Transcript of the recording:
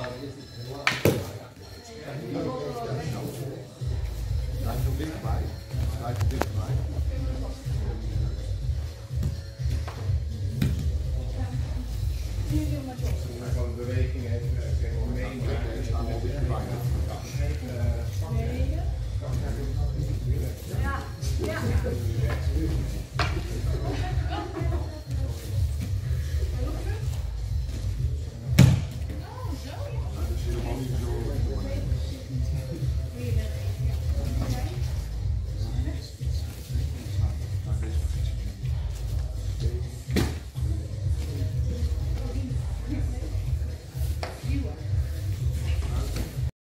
Ja, ja.